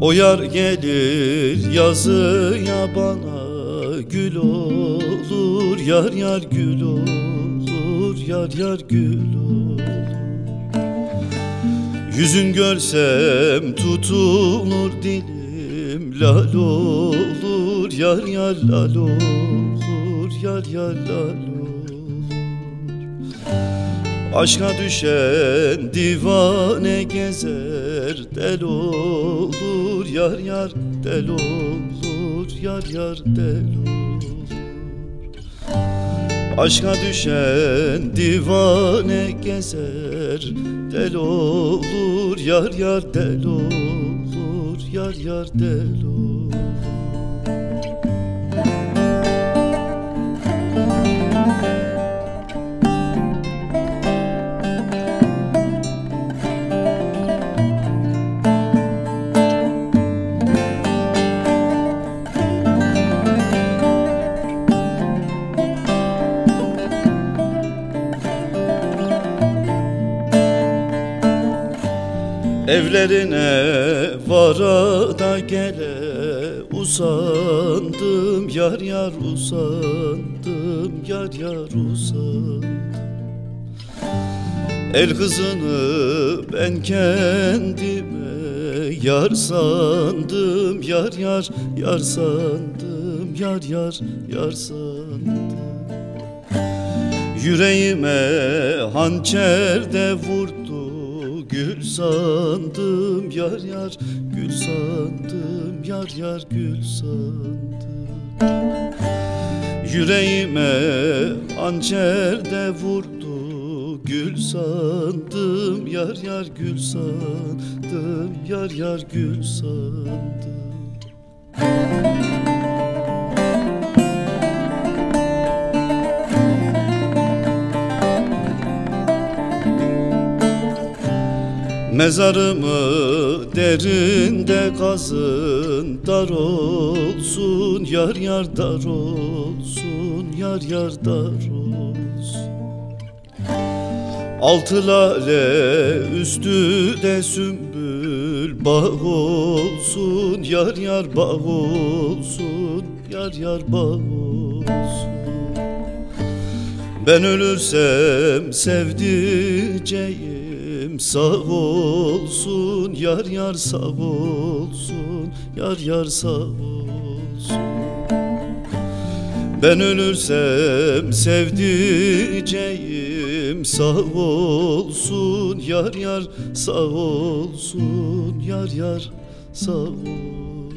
O yar gelir yazıya bana Gül olur yar yar gül olur Yar yar gül olur. Yüzün görsem tutulur dilim Lal olur yar yar lal olur Yar yar lal olur Aşka düşen divane gezer Del olur yar yar del olur Yar yar del olur. Aşka düşen divane gezer Del olur yar yar del olur Yar yar del olur Evlerine vara da gele usandım Yar yar usandım yar yar usandım. El kızını ben kendime yar sandım Yar yar yar sandım yar yar yar sandım. Yüreğime hançer de vurdu Gül sandım yar yar. Gül sandım yar yar gül sandım. Yüreğime hançer de vurdu. Gül sandım yar yar gül sandım Yar yar gül sandım Mezarımı derinde kazın Dar olsun yar yar dar olsun Yar yar dar olsun. Altı lale üstü de sümbül Bağ olsun yar yar bağ olsun Yar yar bağ olsun Ben ölürsem sevdiceğim sağ olsun Yar yar sağ olsun Yar yar sağ olsun. Ben ölürsem sevdiceğim sağ olsun Yar yar sağ olsun Yar yar sağ olsun